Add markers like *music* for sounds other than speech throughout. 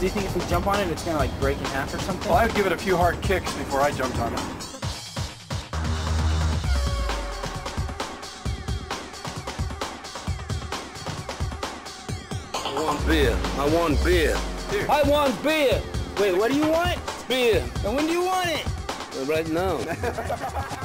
do you think if we jump on it, it's gonna like break in half or something? Well, I'd give it a few hard kicks before I jumped on it. I want beer. I want beer. I want beer. Wait, what do you want? Beer. And when do you want it? Right now. *laughs*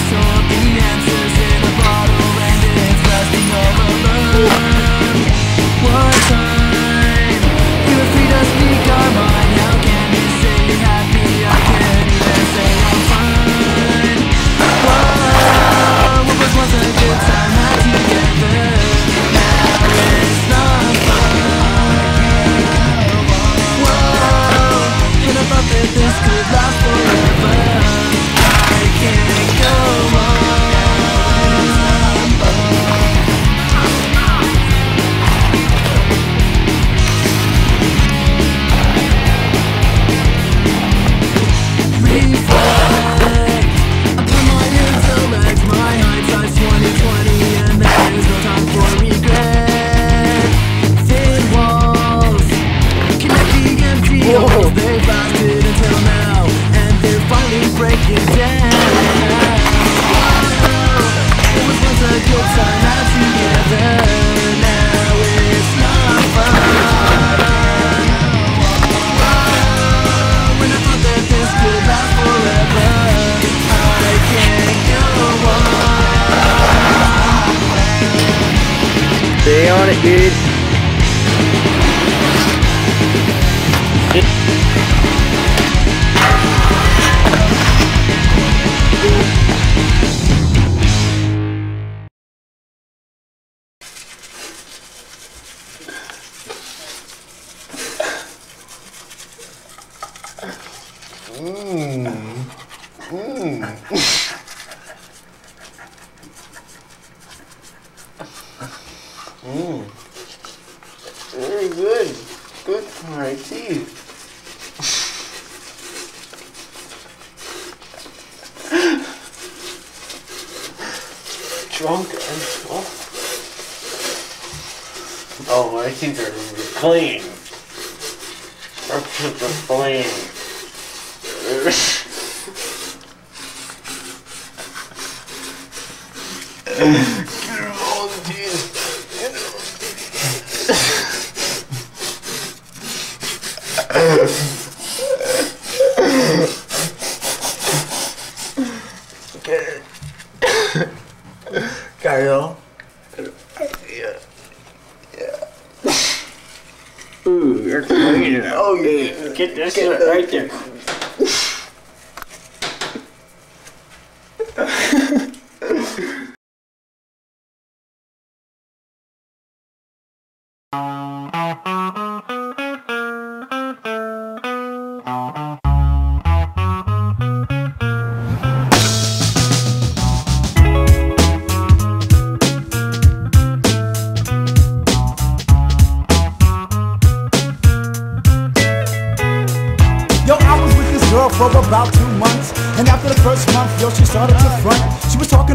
has Get *laughs*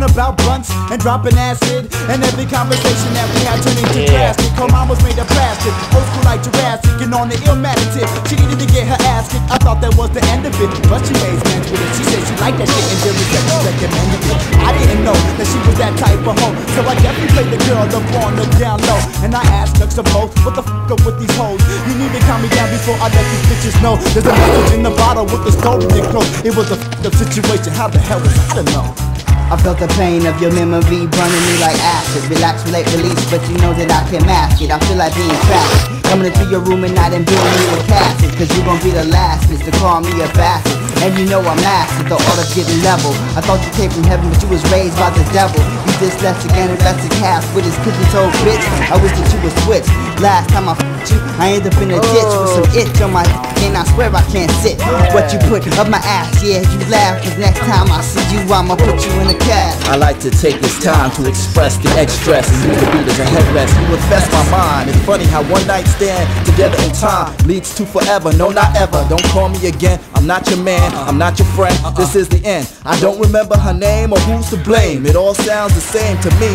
talking about blunts and dropping acid. And every conversation that we had turned into drastic. Her mom was made of plastic, old school like Jurassic. And on the illmatic tip, she needed to get her ass kicked. I thought that was the end of it. But she raised men's with it. She said she liked that shit and said she recommended it. I didn't know that she was that type of hoe. So I definitely played the girl up on the down low. And I asked Nux of both, what the fuck up with these hoes? You need to calm me down before I let these bitches know. There's a message in the bottle with the they close. It was a fucked up situation. How the hell was I to know? I felt the pain of your memory burning me like acid. Relax, relate, release, but you know that I can mask it. I feel like being trapped. Coming into your room at night and doing you a casket. Cause you gon' be the last to call me a bastard. And you know I'm mastered, the art of getting level. I thought you came from heaven, but you was raised by the devil. You dyslexic and invested cash with his pigeon toed bitch. I wish that you would switch. Last time I f***ed you, I ended up in a ditch with some oh. itch on my and I swear I can't sit. What you put up my ass, yeah, you laugh. Cause next time I see you, I'ma put you in a cast. I like to take this time to express the express and use the beat as a headrest. You infest my mind. It's funny one night stand together in time leads to forever. No, not ever. Don't call me again. I'm not your man. I'm not your friend. Uh-uh. This is the end. I don't remember her name or who's to blame. It all sounds the same to me.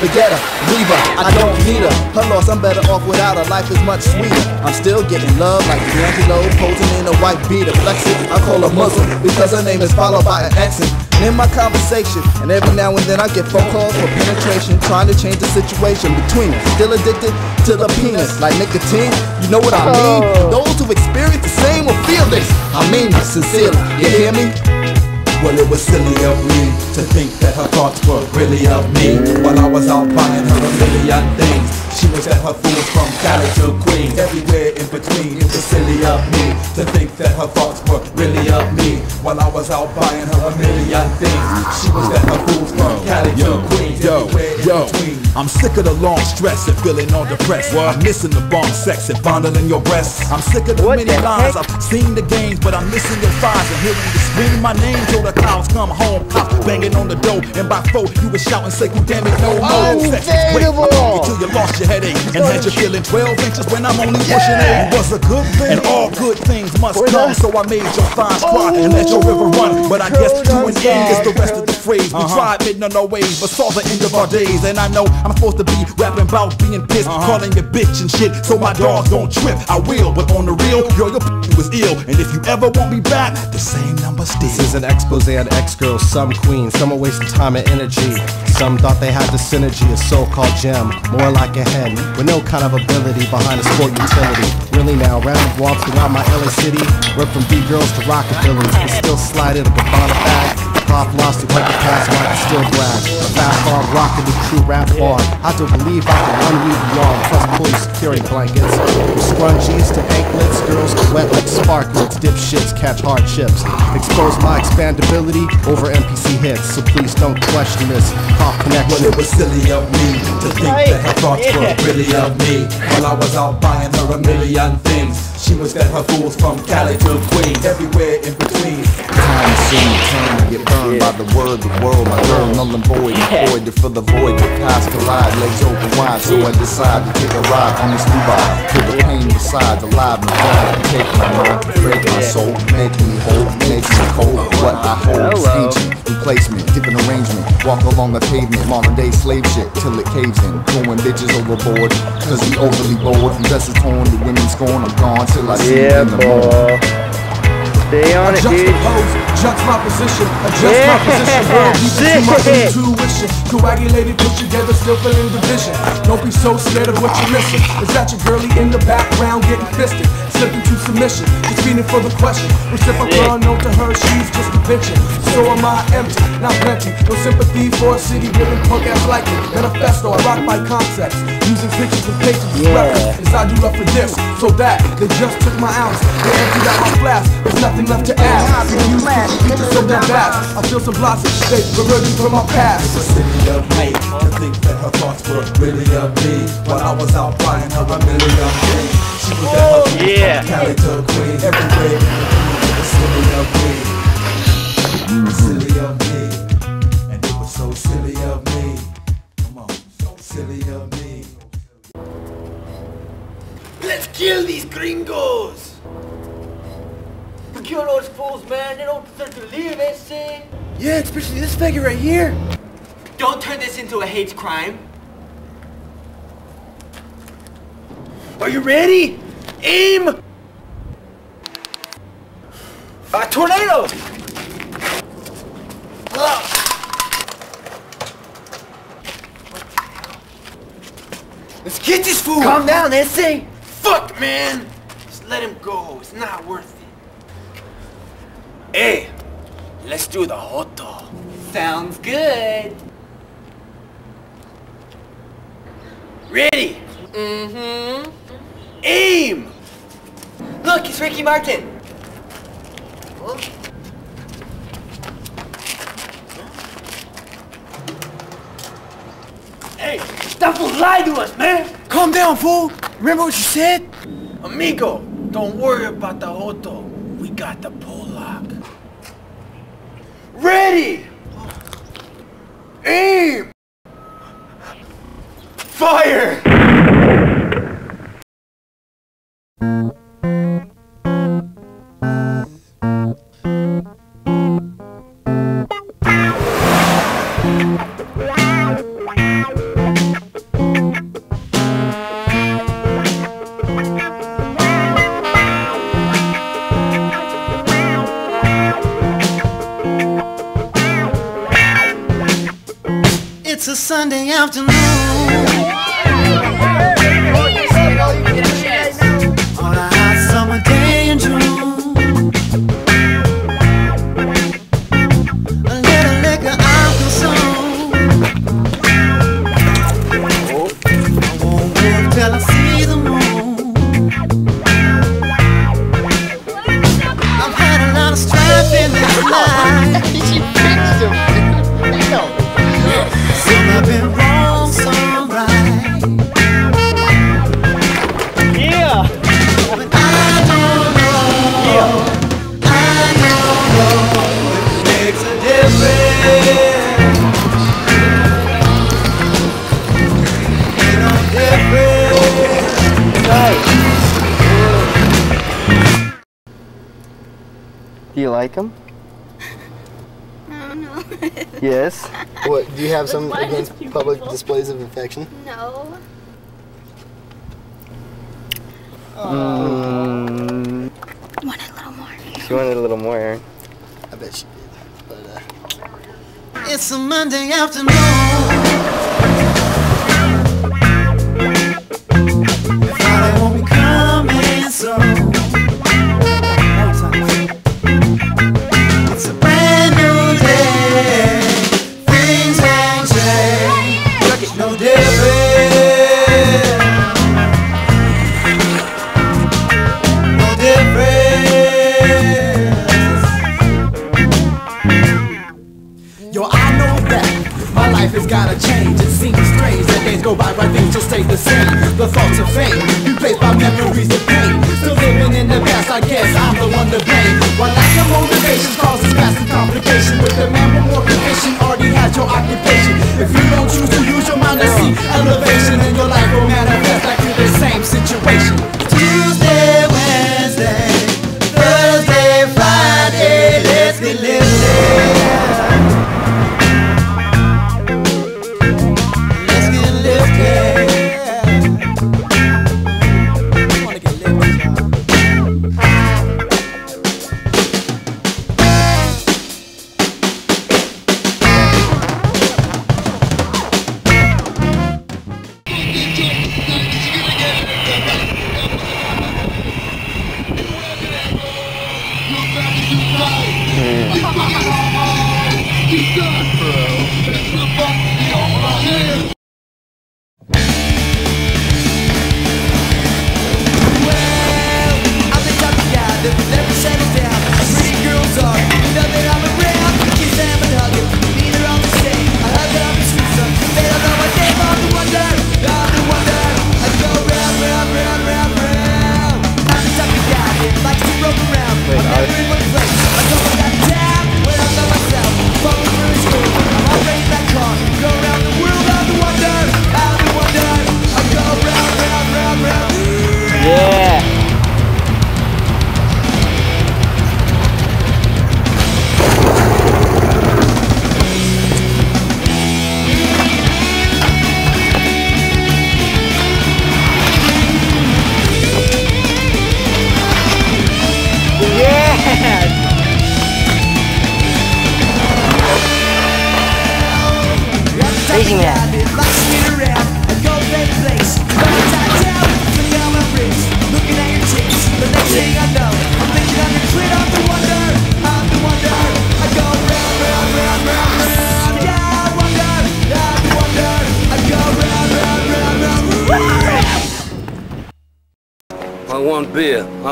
Forget her, leave her. I don't need her. Her loss, I'm better off without her. Life is much sweeter. I'm still getting love like D'Angelo posing in a white beater. Flexing, I call her Muslim because her name is followed by an accent. And in my conversation, and every now and then I get phone calls for penetration, trying to change the situation between us. Still addicted to the penis, like nicotine. You know what I mean? Oh. Those who experience the same will feel this. I mean this sincerely. You hear me? Well, it was silly of me to think that her thoughts were really of me. While I was out buying her a million things, she was at her fools from Cali to Queens, everywhere in between. It was silly of me to think that her thoughts were really of me. While I was out buying her a million things, she was at her fools from Cali to Queens, yo, everywhere in yo. between. I'm sick of the long stress and feeling all depressed. I'm missing the bomb sex and fondling your breasts. I'm sick of the What many the lies. heck? I've seen the games, but I'm missing your thighs and hearing you screaming my name till the cows come home. Cops banging on the door, and by four you was shouting, "Say, "Who damn it, no more." Sex is great. I love you till you lost your headache and had you feeling 12 inches when I'm only pushing eight. It was a good thing, and all good things must come. So I made your thighs cry and let your river run. But I guess to an end is the rest of the phrase. We uh-huh. tried made no ways, but saw the end of our days. And I know I'm supposed to be rapping about being pissed, uh-huh. calling you bitch and shit, so my dogs don't trip. I will, but on the real, yo, your was ill. And if you ever want me back, the same number still. This is an expose on ex-girls, some queens, some are wasting time and energy. Some thought they had the synergy, a so-called gem, more like a hen, with no kind of ability behind a sport utility. Really now, round random walks throughout my LA city, went from B-girls to rockabillys, but still slide in a Gabbana bag. Pop lost to wipe the past, so I can still brag. A fast farm rockin' the true rap hard. I don't believe I can run you beyond, plus pulling security blankets. From scrunchies to anklets, girls wet like sparklets, dipshits catch hardships. Expose my expandability over NPC hits, so please don't question this. Pop Well, connection. it was silly of me to think that her thoughts were really of me. While I was out buying her a million things, she was at her fools from Cali to Queens, everywhere in between. Time to see me turn to get burned by the word, the world, my girl, null and void, employed to fill the void, the past collide, legs open wide, so I decide to take a ride on this new ride, feel the pain besides, alive and alive, take my mind, break my soul, make me whole, make me cold, what I hold is ancient, replacement, different arrangement, walk along the pavement, modern day slave shit, till it caves in, throwing bitches overboard, cause we overly bored, from dresses torn to women scorn, I'm gone till I see Yeah, you in the morning. boy. Stay on it, dude. Juxtapose, judge my position, adjust Yeah, my position, girl, deep into my sick. intuition. Coagulated, put together, still feeling division. Don't be so scared of what you're missing. Is that your girlie in the background getting fisted? Slipping to submission, just feeding for the question. Reciprocal, no to her, she's just a bitchin'. So am I empty, not plenty. No sympathy for a city living punk ass like me. Manifesto, I rock my concepts. Using pictures and pages as reference. As I do love for this, so that they just took my ounce. They emptied out my flask, there's nothing left to ask. You used to speak so damn fast. I feel some blossom, they reverting from my past. It was silly of me to think that her thoughts were really of me. While I was out buying her a million things. She was at her oh, feet Yeah. from Cali to Queens, everywhere. It was silly of me. Silly of me. And it was so silly of me. Come on, so silly of me. Let's kill these gringos! We kill those fools, man. They don't deserve to live, eh, see? Yeah, especially this figure right here. Don't turn this into a hate crime. Are you ready? Aim! A tornado! Ugh. Let's get this fool! Calm down, Nancy. Fuck, man! Just let him go. It's not worth it. Hey, let's do the hot dog. Sounds good. Ready? Mm-hmm. Aim! Look, it's Ricky Martin. Hey, that fool lied to us, man! Calm down, fool. Remember what you said? Amigo, don't worry about the auto. We got the Pollock. Ready! Aim! Fire! Sunday afternoon. Some against public people? displays of affection? No. Mm, Want a little more. she wanted a little more. I bet she did. But, uh, It's a Monday afternoon. With the man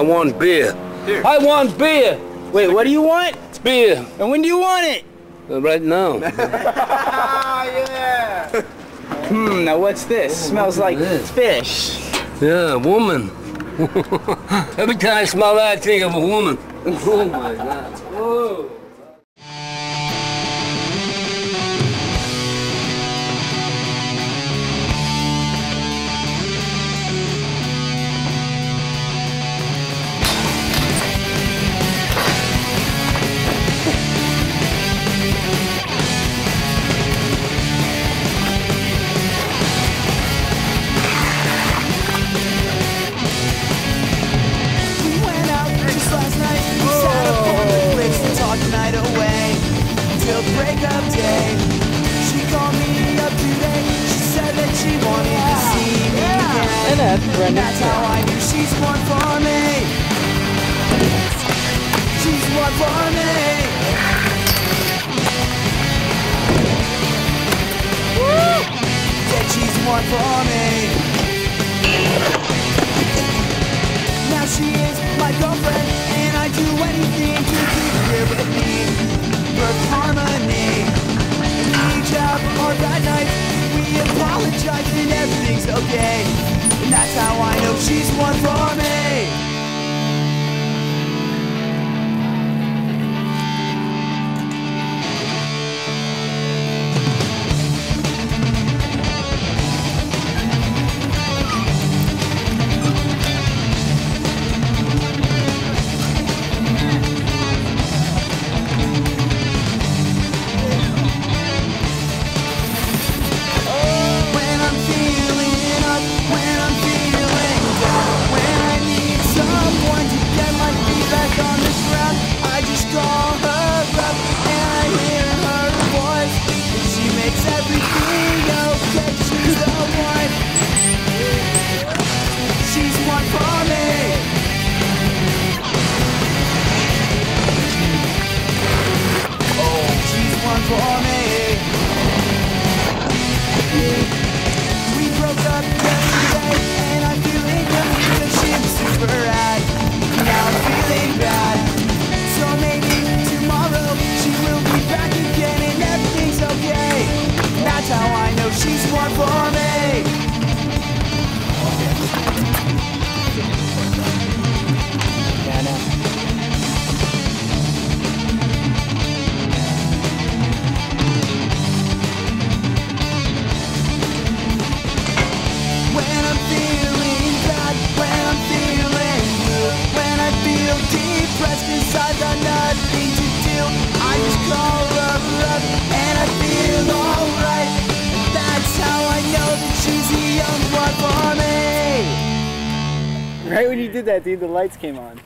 want beer. I want beer. Wait, what do you want? It's beer. And when do you want it? Uh, right now. *laughs* yeah. Hmm, now what's this? Smells like fish. Yeah, woman. *laughs* Every time I smell that, I think of a woman. *laughs* Oh my God. Whoa. And that's how I knew she's one for me. She's one for me. Woo! Said she's one for me. Now she is my girlfriend, and I do anything to keep her with me. Birth harmony. Each of our bad nights, we apologize and everything's okay. That's how I know she's one for me. Dude, the lights came on.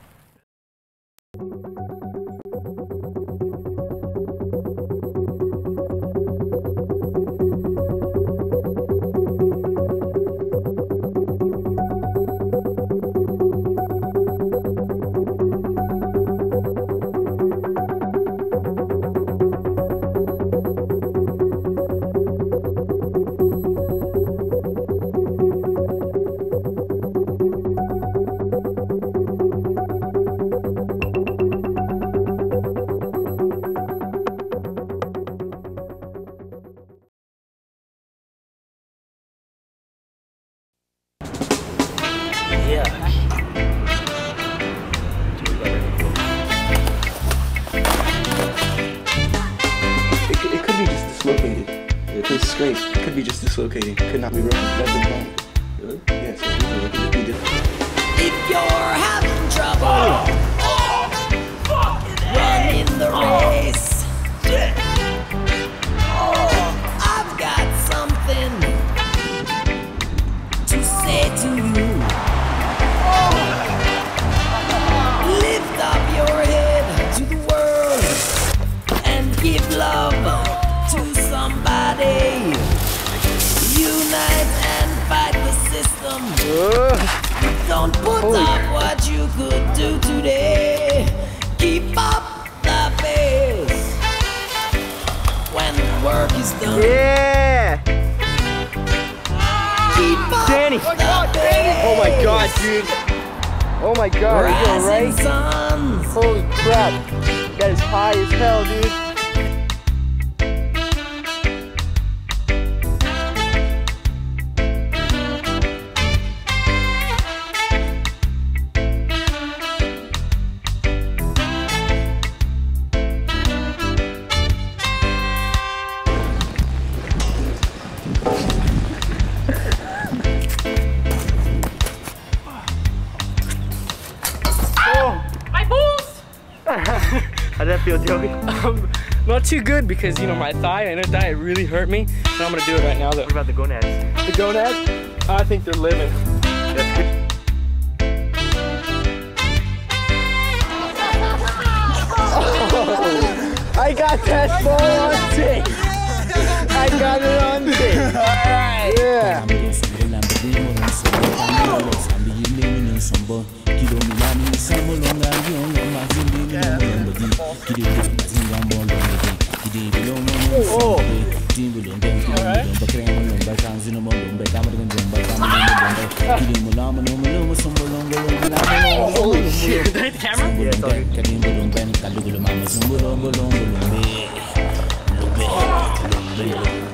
Love to somebody. Unite and fight the system. Don't put up what you could do today. Keep up the pace when the work is done. Yeah. Keep up Danny. the pace. Oh my god, dude. Oh my god, are you alright? Holy crap. That is high as hell, dude. Too good because, you know, my thigh, inner thigh, it really hurt me. And I'm gonna do it right now, though. What about the gonads? The gonads? I think they're living. That's good. Oh, I got that ball on tape. I got it on tape. Alright. Yeah. Holy shit. Did I hit the camera? Yeah,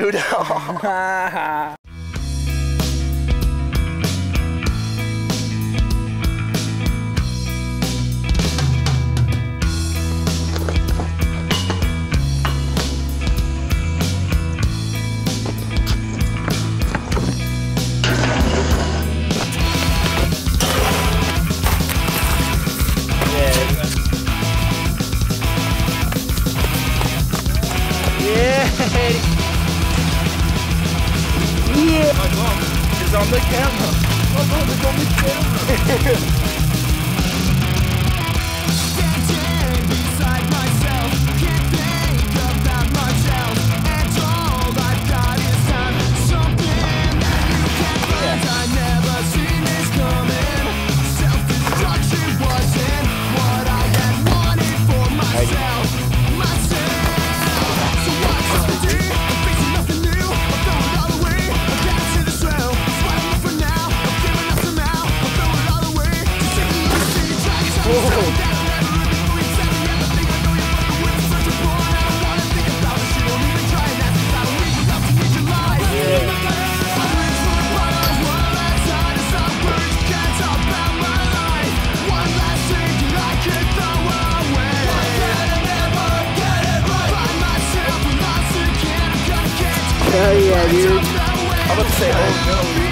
can't *laughs* say say, oh no.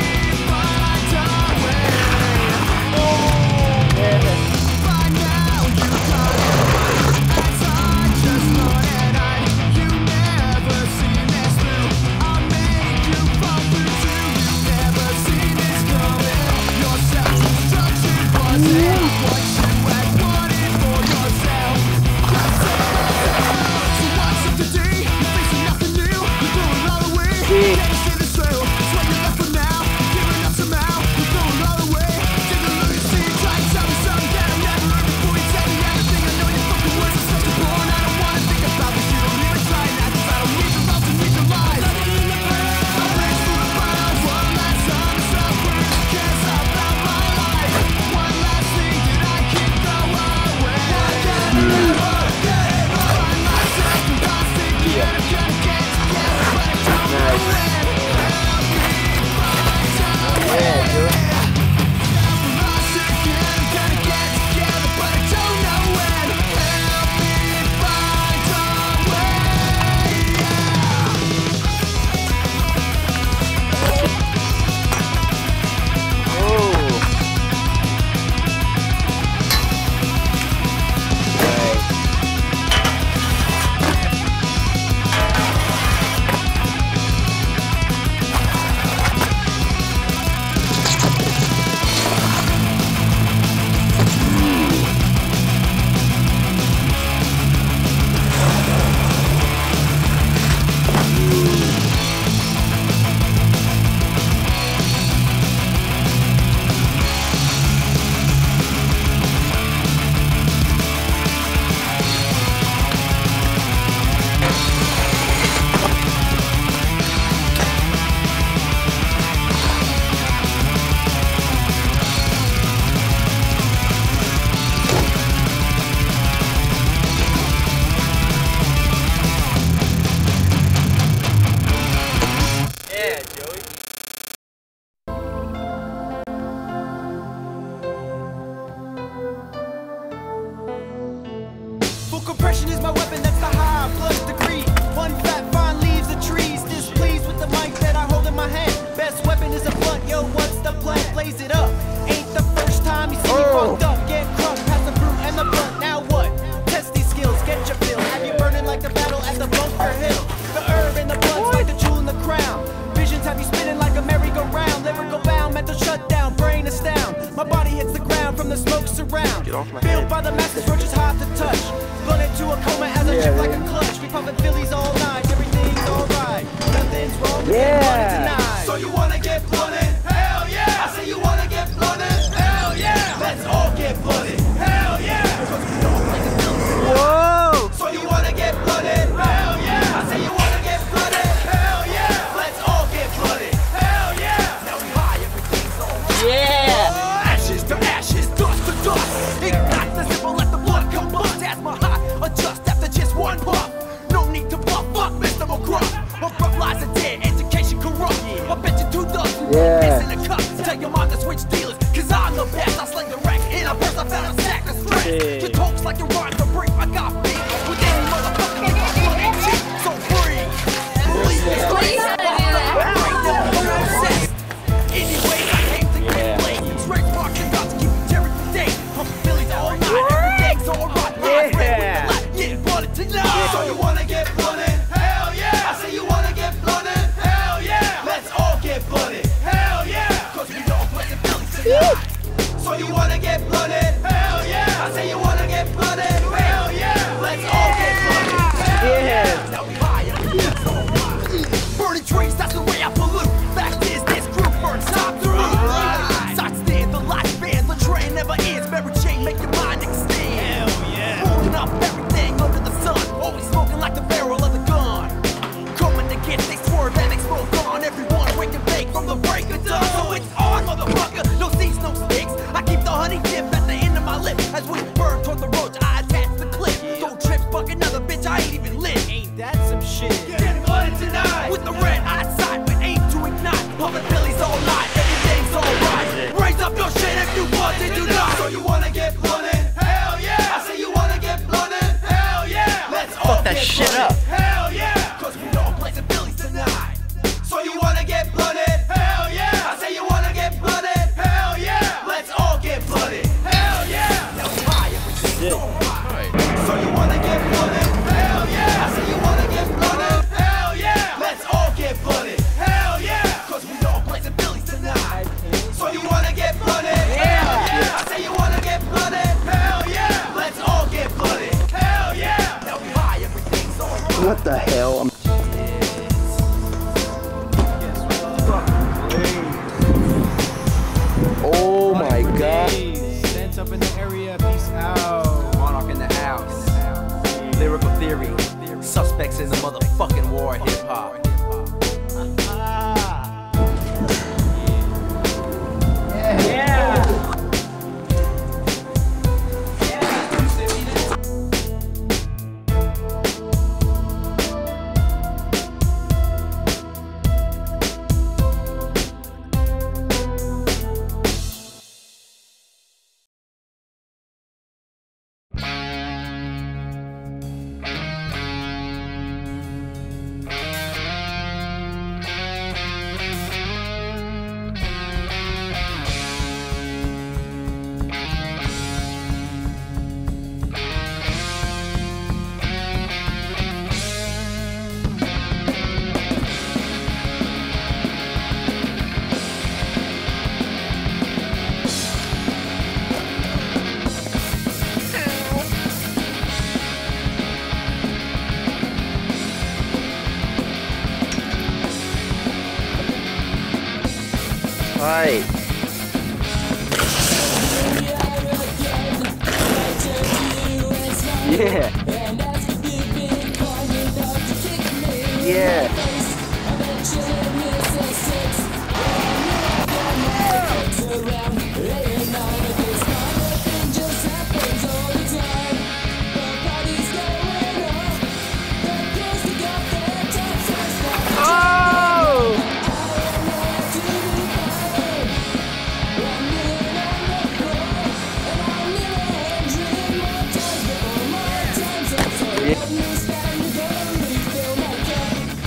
Yeah.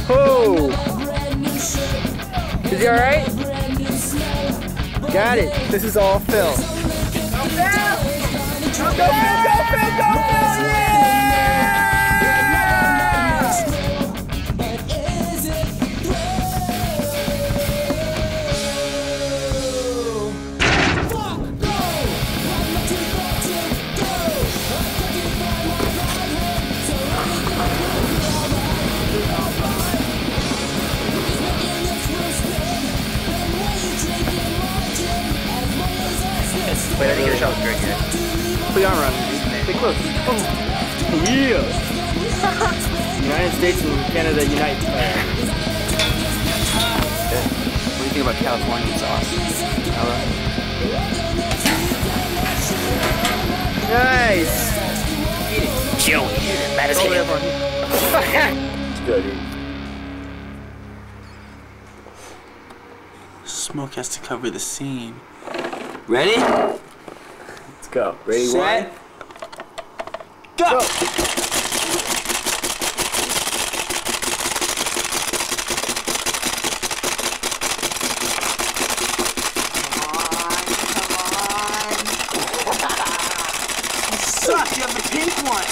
Oh! Is he alright? Got it. This is all Phil. Go Phil! Go Phil! Go Phil! Go Phil! Go Phil! Yeah! Wait, I didn't get a shot with Greg yet. Put your arm. Stay close. Oh. Yeah. *laughs* United States and Canada unite. What do you think about California sauce? Nice. Joey, that is All the him. here. It's good, dude. *laughs* Smoke has to cover the scene. Ready? Go. Ready, Set. one? Go! *laughs* Suck, you have the pink one.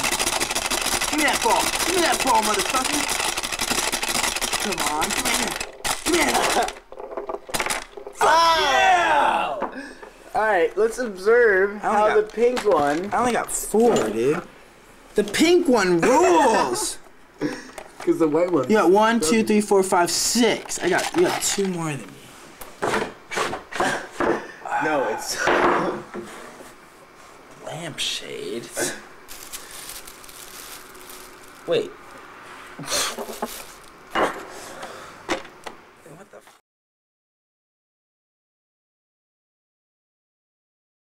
Give me that ball. Give me that ball, motherfucker. Come on, come here. Come here. Alright, let's observe how the pink one. I only got four, dude. The pink one rules. *laughs* Because the white one. You got one, two, three, four, five, six. I got you got two more than me.